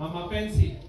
Mama Pensi